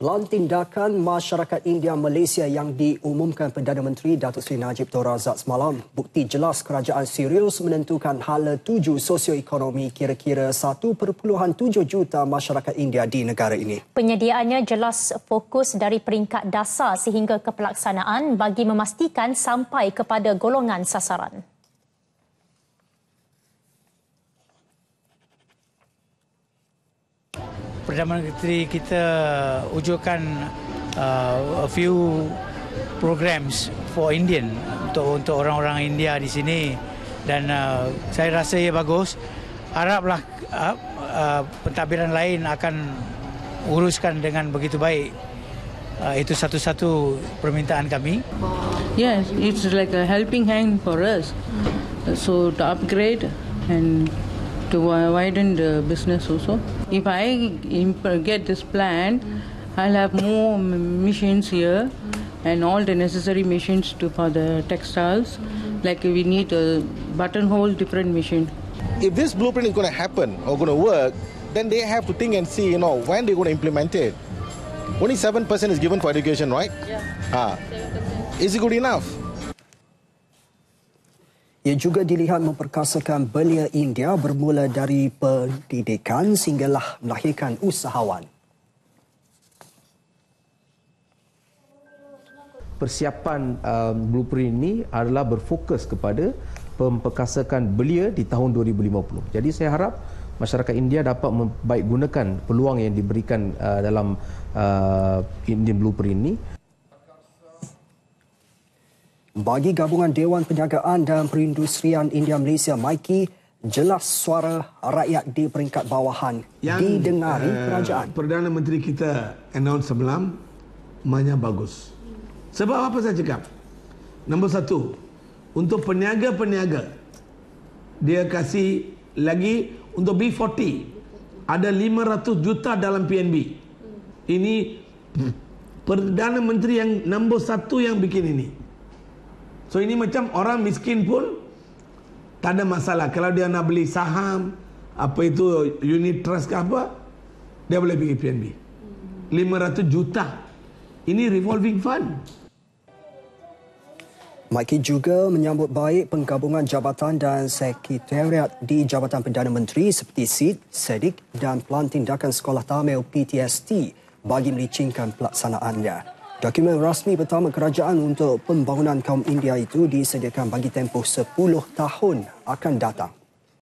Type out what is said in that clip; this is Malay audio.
Pelan tindakan masyarakat India Malaysia yang diumumkan Perdana Menteri Datuk Seri Najib Tun Razak semalam bukti jelas kerajaan serius menentukan hala tuju sosioekonomi kira-kira 1.7 juta masyarakat India di negara ini. Penyediaannya jelas fokus dari peringkat dasar sehingga ke pelaksanaan bagi memastikan sampai kepada golongan sasaran. Perdana Menteri kita wujudkan uh, a few programs for Indian untuk untuk orang-orang India di sini dan uh, saya rasa ia bagus. Haraplah uh, uh, pentadbiran lain akan uruskan dengan begitu baik. Uh, itu satu-satu permintaan kami. Yes, it's like a helping hand for us. So to upgrade and to widen the business also. If I get this plan, I'll have more machines here and all the necessary machines to for the textiles. Like we need a buttonhole different machine. If this blueprint is going to happen or going to work, then they have to think and see, you know, when they're going to implement it. Only 7% is given for education, right? Yeah. Ah. Is it good enough? Ia juga dilihat memperkasakan belia India bermula dari pendidikan sehinggalah melahirkan usahawan. Persiapan um, blueprint ini adalah berfokus kepada pemperkasakan belia di tahun 2050. Jadi saya harap masyarakat India dapat membaik gunakan peluang yang diberikan uh, dalam uh, Indian blueprint ini bagi gabungan Dewan Perniagaan dan Perindustrian India Malaysia MIKI, jelas suara rakyat di peringkat bawahan yang, didengari uh, kerajaan. Perdana Menteri kita announce semalam banyak bagus. Sebab apa saya cakap? Nombor satu, untuk peniaga-peniaga, dia kasih lagi untuk B40, ada 500 juta dalam PNB. Ini Perdana Menteri yang nombor satu yang bikin ini. So ini macam orang miskin pun tak ada masalah. Kalau dia nak beli saham, apa itu unit trust ke apa, dia boleh pergi PNB. 500 juta. Ini revolving fund. Maiki juga menyambut baik penggabungan jabatan dan sekretariat di Jabatan Perdana Menteri seperti SID, SEDIK dan Pelan Tindakan Sekolah Tamil PTST bagi melicingkan pelaksanaannya. Dokumen rasmi pertama kerajaan untuk pembangunan kaum India itu disediakan bagi tempoh 10 tahun akan datang.